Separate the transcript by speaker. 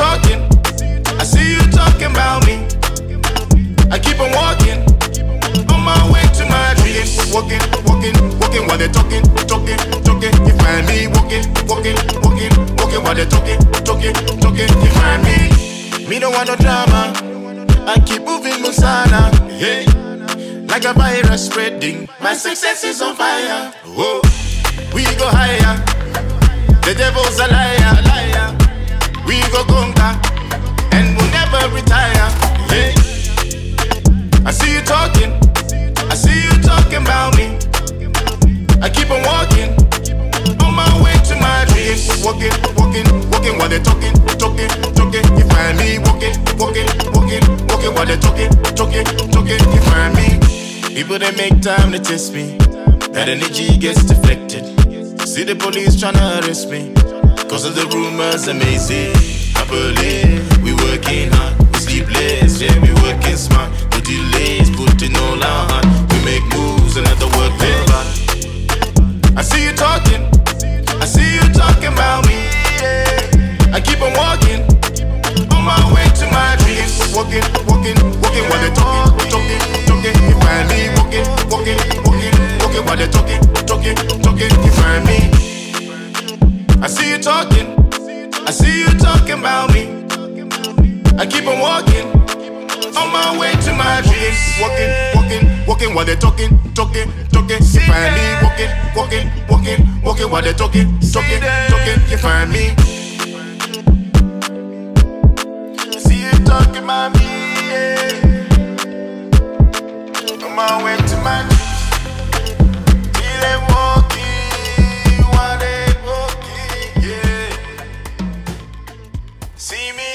Speaker 1: talking, I see you talking about me. I keep on walking, on my way to my dreams. Walking, walking, walking while they're talking, talking, talking. You find me walking, walking, walking, walking while they're talking, talking, talking. You find me. Me don't want no drama. I keep moving Munsana, yeah. Like a virus spreading, my success is on fire. Whoa, we go higher. The devil's a liar, liar. We go conquer, and we'll never retire. Yeah. I see you talking, I see you talking about me. I keep on walking, on my way to my dreams. Walking, walking, walking while they're talking, talking, talking. You find me walking, walking, walking, walking while they're talking, talking, talking. You find me. People that make time to test me, that energy gets deflected. See the police tryna arrest me, cause of the rumors amazing. Believe we working hard, we sleepless, yeah, we working smart, no delays, putting all our heart. We make moves and other work hard. I see you talking, I see you talking about me. I keep on walking, I see you talking about me. I keep on walking, on my way to my dreams. Walking, walking, walking while they're talking, talking, talking. You find me walking, walking, walking, walking while they're talking, talking, talking. You find me. See you talking about me. Yeah. On my way to my See me